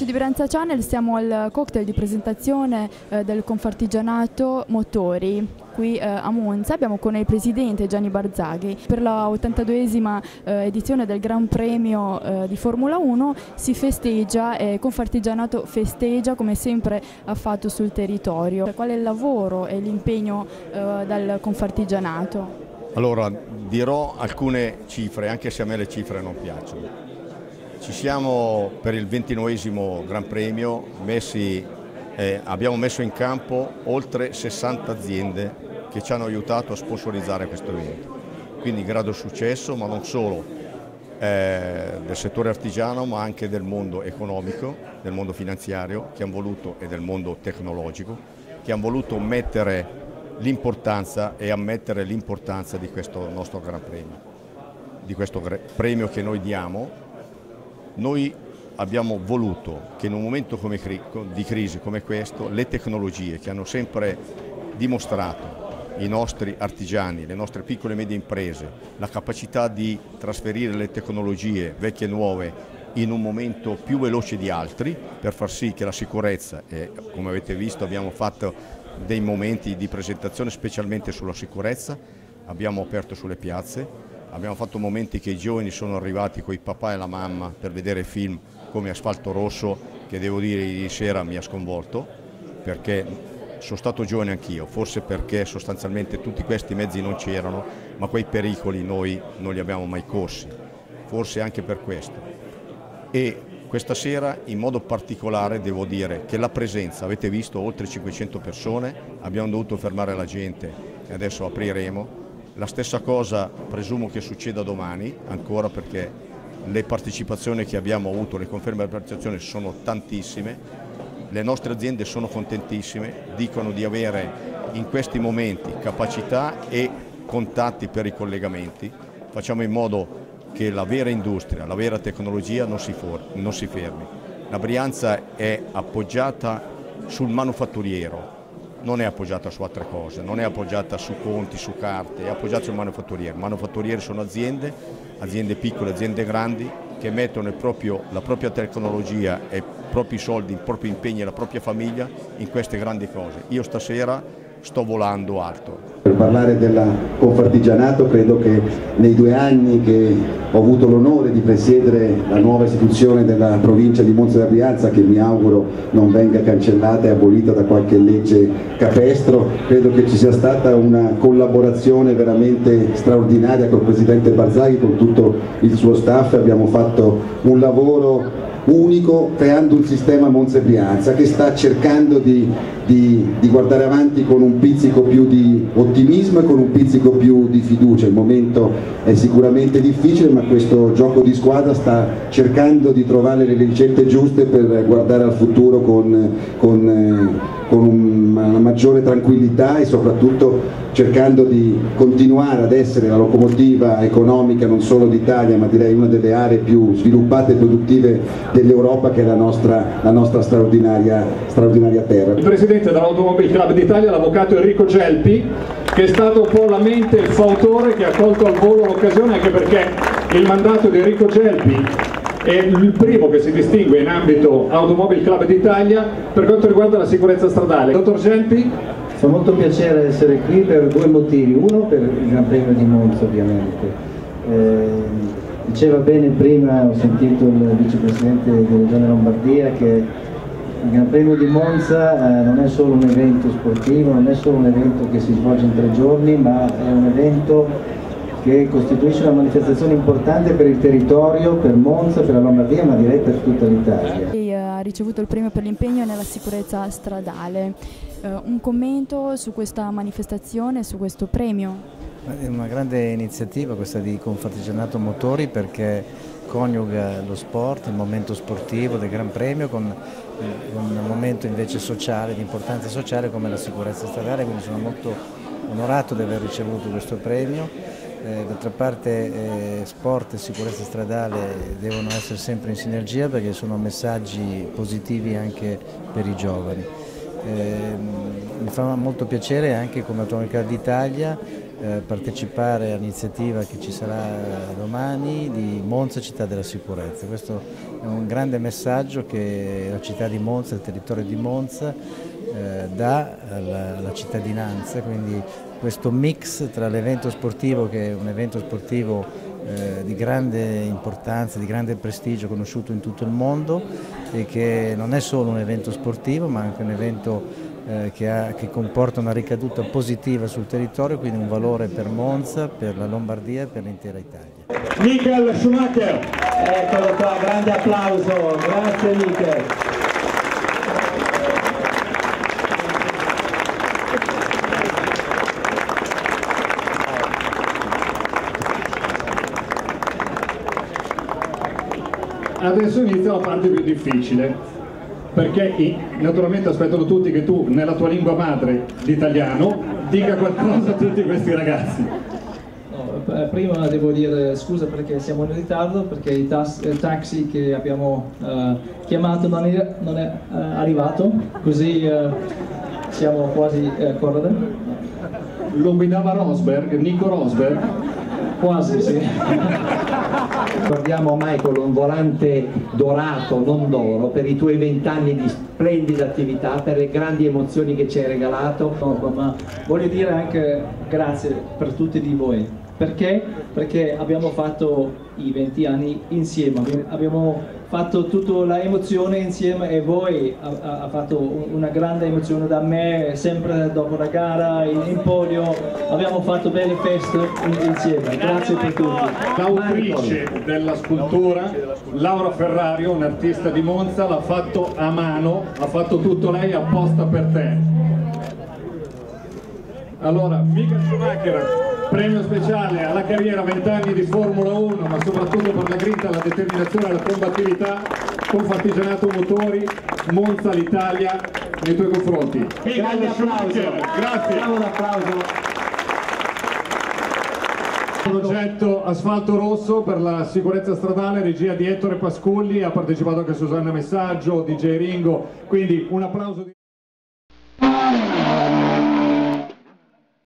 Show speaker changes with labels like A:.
A: amici di Brianza Channel, siamo al cocktail di presentazione eh, del Confartigianato Motori qui eh, a Monza. Abbiamo con il presidente Gianni Barzaghi. Per la 82esima eh, edizione del Gran Premio eh, di Formula 1 si festeggia e Confartigianato festeggia come sempre ha fatto sul territorio. Qual è il lavoro e l'impegno eh, dal Confartigianato?
B: Allora dirò alcune cifre, anche se a me le cifre non piacciono. Ci siamo per il ventinovesimo Gran Premio messi, eh, abbiamo messo in campo oltre 60 aziende che ci hanno aiutato a sponsorizzare questo evento. Quindi grado successo, ma non solo eh, del settore artigiano, ma anche del mondo economico, del mondo finanziario che hanno voluto, e del mondo tecnologico, che hanno voluto mettere l'importanza e ammettere l'importanza di questo nostro Gran Premio, di questo premio che noi diamo noi abbiamo voluto che in un momento come, di crisi come questo le tecnologie che hanno sempre dimostrato i nostri artigiani, le nostre piccole e medie imprese, la capacità di trasferire le tecnologie vecchie e nuove in un momento più veloce di altri per far sì che la sicurezza, e come avete visto abbiamo fatto dei momenti di presentazione specialmente sulla sicurezza, abbiamo aperto sulle piazze, Abbiamo fatto momenti che i giovani sono arrivati con il papà e la mamma per vedere film come Asfalto Rosso, che devo dire ieri sera mi ha sconvolto, perché sono stato giovane anch'io, forse perché sostanzialmente tutti questi mezzi non c'erano, ma quei pericoli noi non li abbiamo mai corsi, forse anche per questo. E questa sera in modo particolare devo dire che la presenza, avete visto oltre 500 persone, abbiamo dovuto fermare la gente e adesso apriremo, la stessa cosa presumo che succeda domani, ancora perché le partecipazioni che abbiamo avuto, le conferme di partecipazione sono tantissime, le nostre aziende sono contentissime, dicono di avere in questi momenti capacità e contatti per i collegamenti, facciamo in modo che la vera industria, la vera tecnologia non si, non si fermi. La Brianza è appoggiata sul manufatturiero, non è appoggiata su altre cose, non è appoggiata su conti, su carte, è appoggiata sul manufatturiero. Manufatturieri sono aziende, aziende piccole, aziende grandi, che mettono proprio, la propria tecnologia e i propri soldi, i propri impegni e la propria famiglia in queste grandi cose. Io stasera sto volando alto.
C: Per parlare del Confartigianato credo che nei due anni che ho avuto l'onore di presiedere la nuova istituzione della provincia di Monza della Brianza che mi auguro non venga cancellata e abolita da qualche legge capestro, credo che ci sia stata una collaborazione veramente straordinaria col Presidente Barzaghi, con tutto il suo staff, abbiamo fatto un lavoro unico creando un sistema Monza e Brianza che sta cercando di, di, di, guardare avanti con un pizzico più di ottimismo e con un pizzico più di fiducia. Il momento è sicuramente difficile ma questo gioco di squadra sta cercando di trovare le ricette giuste per guardare al futuro con, con, eh, con una maggiore tranquillità e soprattutto cercando di continuare ad essere la locomotiva economica non solo d'Italia ma direi una delle aree più sviluppate e produttive dell'Europa che è la nostra, la nostra straordinaria, straordinaria, terra.
D: Il presidente dell'Automobile Club d'Italia, l'avvocato Enrico Gelpi, che è stato un po' la mente il fautore che ha colto al volo l'occasione anche perché il mandato di Enrico Gelpi è il primo che si distingue in ambito Automobile Club d'Italia per quanto riguarda la sicurezza stradale. Dottor Gelpi?
E: Fa molto piacere essere qui per due motivi, uno per il Gran Premio di Monza ovviamente. Eh, diceva bene prima, ho sentito il vicepresidente della Regione Lombardia che il Gran Premio di Monza eh, non è solo un evento sportivo, non è solo un evento che si svolge in tre giorni, ma è un evento che costituisce una manifestazione importante per il territorio, per Monza, per la Lombardia, ma direi per tutta l'Italia.
A: Ricevuto il premio per l'impegno nella sicurezza stradale. Uh, un commento su questa manifestazione, su questo premio?
F: È una grande iniziativa questa di Confartigianato Motori perché coniuga lo sport, il momento sportivo del Gran Premio con, un momento invece sociale, di importanza sociale come la sicurezza stradale, quindi sono molto onorato di aver ricevuto questo premio eh, d'altra parte eh, sport e sicurezza stradale devono essere sempre in sinergia perché sono messaggi positivi anche per i giovani. Eh, mi fa molto piacere anche come Autonomia d'Italia eh, partecipare all'iniziativa che ci sarà domani di Monza Città della Sicurezza. Questo è un grande messaggio che la città di Monza, il territorio di Monza eh, dà alla, alla cittadinanza, quindi questo mix tra l'evento sportivo che è un evento sportivo eh, di grande importanza, di grande prestigio, conosciuto in tutto il mondo e che non è solo un evento sportivo ma anche un evento eh, che, ha, che, comporta una ricaduta positiva sul territorio, quindi un valore per Monza, per la Lombardia e per l'intera Italia.
D: Michael Schumacher.
E: Eccolo qua, grande applauso, grazie Michael.
D: Adesso inizia la parte più difficile, perché naturalmente aspettano tutti che tu, nella tua lingua madre, l'italiano, dica qualcosa a tutti questi ragazzi.
G: No, eh, prima devo dire scusa perché siamo in ritardo, perché il, il taxi che abbiamo uh, chiamato non è, non è uh, arrivato, così uh, siamo quasi uh, correre.
D: Lo guidava Rosberg, Nico Rosberg?
G: Quasi, sì.
E: Ricordiamo Michael un volante dorato, non d'oro, per i tuoi vent'anni di splendida attività, per le grandi emozioni che ci hai regalato.
G: Ma voglio dire anche grazie per tutti di voi. Perché? Perché abbiamo fatto i 20 anni insieme, abbiamo fatto tutta l'emozione insieme e voi ha, fatto una grande emozione da me sempre dopo la gara in, in podio. Abbiamo fatto belle feste insieme. Grazie per tutti
D: l'autrice della scultura Laura Ferrario un'artista di Monza l'ha fatto a mano ha fatto tutto lei apposta per te. Allora Michael Schumacher premio speciale alla carriera 20 anni di Formula 1 ma soprattutto per la grinta, la determinazione e la combattività con Partigianato Motori, Monza l'Italia nei tuoi confronti.
E: Grande applauso,
D: grazie.
E: Un applauso.
D: Progetto Asfalto Rosso per la sicurezza stradale, regia di Ettore Pasculli, ha partecipato anche Susanna Messaggio, DJ Ringo, quindi un applauso. Di...